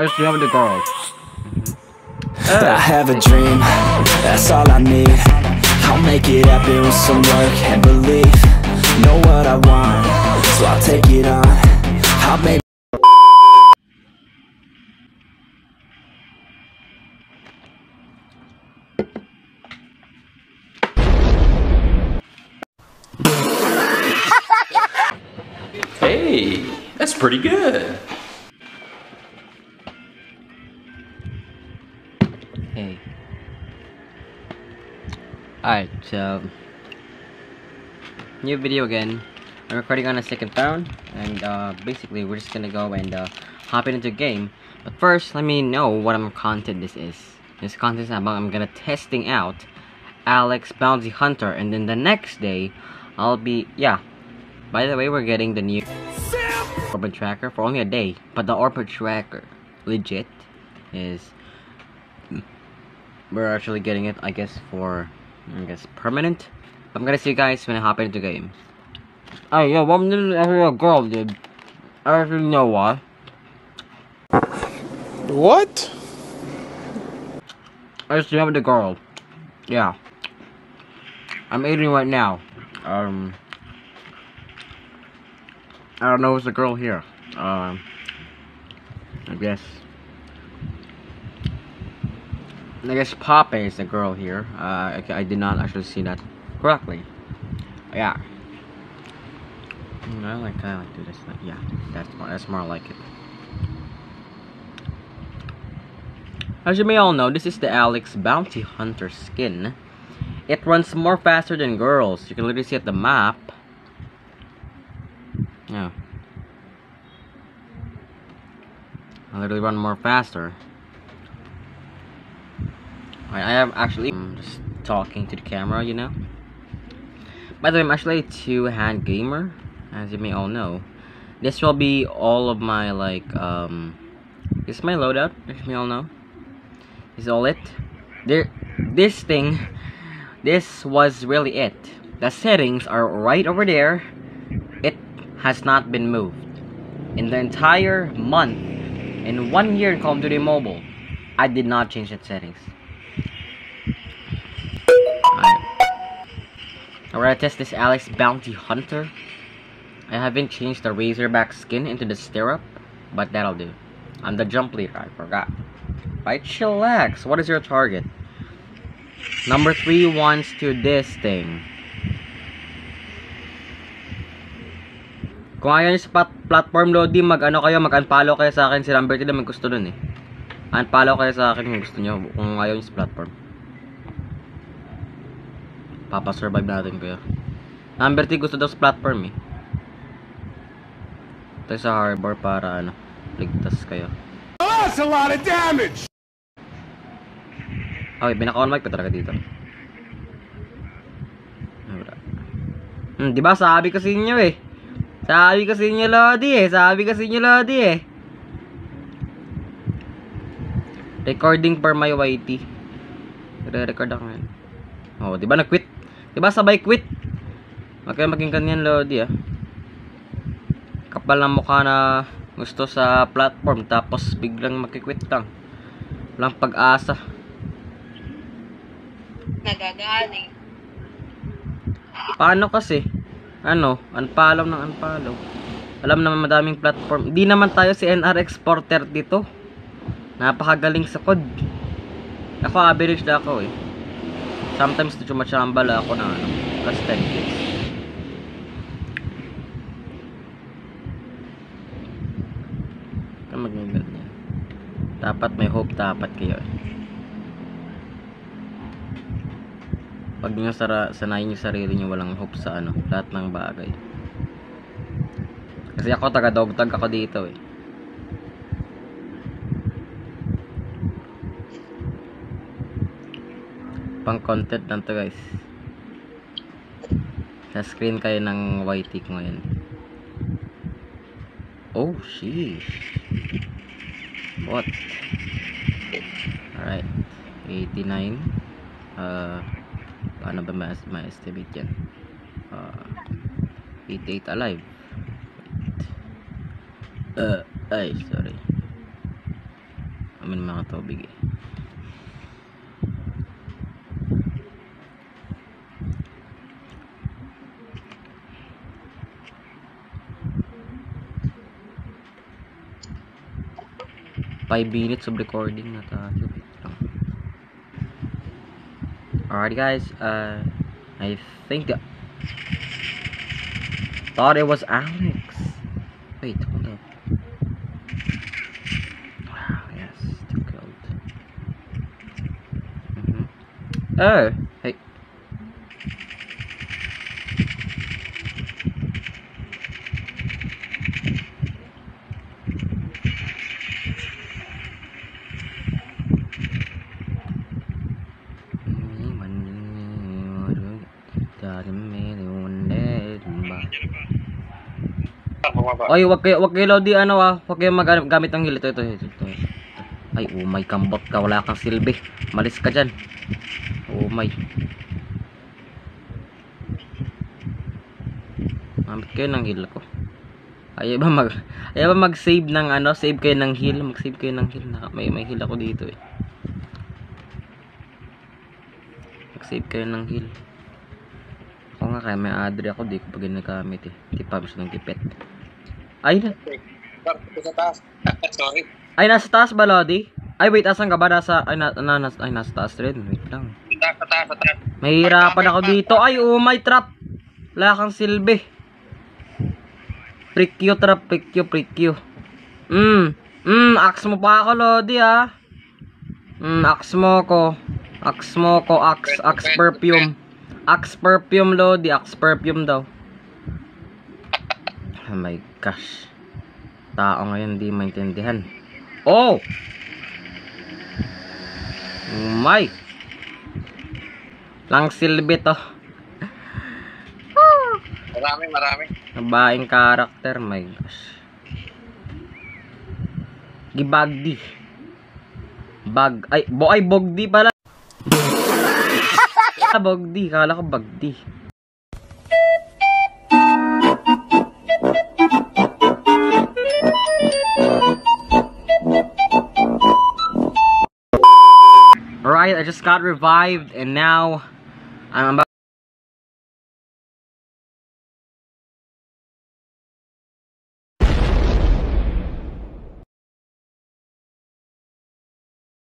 Let's have the girls. Mm-hmm. I have a dream, that's all I need. I'll make it happen with some work and belief. Know what I want, so I'll take it on. I'll make Hey, that's pretty good. Hey. Alright, so new video again. I'm recording on a second phone, and uh, basically we're just gonna go and uh, hop into the game. But first, let me know what I'm content this is. This content is about I'm gonna testing out Alex Bounty Hunter, and then the next day I'll be yeah. By the way, we're getting the new Orbit Tracker for only a day, but the Orbit Tracker legit is we're actually getting it, I guess, for, I guess, permanent. I'm gonna see you guys when I hop into the game. Hey, yo, one a girl, dude. I already know why. What? I just remember the girl. Yeah. I'm eating right now. Um. I don't know if it's a girl here. Um. I guess. I guess Poppy is the girl here. Uh, okay, I did not actually see that correctly. Yeah. Mm, I like I like do this. Yeah, that's more that's more like it. As you may all know, this is the Alex Bounty Hunter skin. It runs more faster than girls. You can literally see at the map. Yeah. I literally run more faster. I, I am actually I'm just talking to the camera, you know. By the way, I'm actually a two-hand gamer, as you may all know. This will be all of my like um. This is my loadout, as you may all know. This is all it. There, this thing, this was really it. The settings are right over there. It has not been moved in the entire month. In one year in Call of Duty Mobile, I did not change that settings. We're gonna test this Alex Bounty Hunter. I haven't changed the Razorback skin into the stirrup, but that'll do. I'm the jump leader, I forgot. Right, chillax. What is your target? Number three wants to this thing. Kung ayaw niyo sa platform loading, mag ano kayo, mag unfollow kayo sa akin. Si Lambert din mag gusto dun eh. Unfollow kayo sa akin kung gusto niyo, kung ayaw niyo sa platform. Papasurvive natin kayo. Number 3 gusto daw sa platform eh. Ito sa harbor para ano, ligtas kayo. Oh, that's a lot of damage! Okay, binaka-on mic pa talaga dito. Hmm, di ba sabi kasi inyo eh. Sabi kasi inyo Lodi eh. Sabi kasi inyo Lodi eh. Recording per my YT. Re-record ako ngayon. Oh, di ba nag-quit? Di ba sabay quit? Huwag kayo maging kanyan Lodi ah. Kapal ng mukha na gusto sa platform tapos biglang makikwit lang. Walang pag-asa. nagagaling. Paano kasi? Ano? Unfollow ng unfollow. Alam naman madaming platform. Hindi naman tayo si NR Exporter dito. Napakagaling sa code. Ako average na ako eh. Sometimes chumachambal ako na ano, plus 10 kills. Kaya maging ganyan. Dapat may hope, dapat kayo eh. Pag nyo sara, sanayin yung sarili nyo walang hope sa ano, lahat ng bagay. Kasi ako taga dogtag ako dito eh. Pang content lang to guys. Sa screen kayo ng YT ko ngayon. Oh, sheesh. What? Alright. 89. Uh, paano ba ma- ma-estimate yan? Uh, 88 alive. Wait. Uh, ay, sorry. Amin mga tubig eh. Five minutes of recording na tayo. Alright guys, uh, I think thought it was Alex. Wait, hold up. Wow, yes, too cold. Mhm. Oh, Oy, wag kayo, wag kayo Lodi, ano ah, wag kayo magamit ng heal. Ito, ito, ito. Ay, oh my, kambot ka, wala kang silbi. Malis ka dyan. Oh my. Gamit kayo ng heal ko. Ayaw ba mag, ayaw ba mag-save ng ano, save kayo ng heal, mag-save kayo ng heal. Naka, may, may heal ako dito eh. Mag-save kayo ng heal. Nga kaya may adre ako, di ko pa ginagamit eh. Di pa gusto ng tipet. Ay, na, Sa taas. Sorry. ay nasa taas ba, Lodi? Ay, wait, asan ka ba? Nasa, ay, na, na, nas- ay, nasa taas rin. Wait lang. Taas, taas, taas. Mahirapan ako dito. Ay, oh my trap. Wala kang silbi. Prikyo trap, prikyo, prikyo. Mm, mm, axe mo pa ako, Lodi, ah. Mm, axe mo ko. Axe mo ko, axe, axe perfume. Axe perfume, Lodi, axe perfume daw. Oh my gosh. Tao ngayon di maintindihan. Oh! Oh my! Lang silbi to. Marami, marami. Nabaing karakter, my gosh. Gibagdi. Bag, ay, bo, ay, bogdi pala. Bogdi, kala ko bagdi. Alright, I just got revived and now I'm about